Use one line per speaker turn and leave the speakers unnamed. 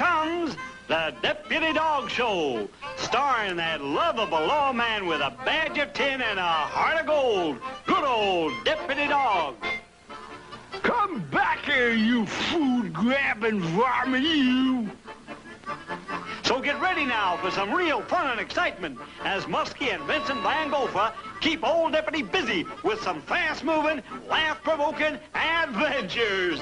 Comes The Deputy Dawg Show, starring that lovable lawman with a badge of tin and a heart of gold. Good old Deputy Dawg.
Come back here, you food-grabbing varmint, you!
So get ready now for some real fun and excitement as Muskie and Vincent Van Gopher keep Old Deputy busy with some fast-moving, laugh-provoking adventures.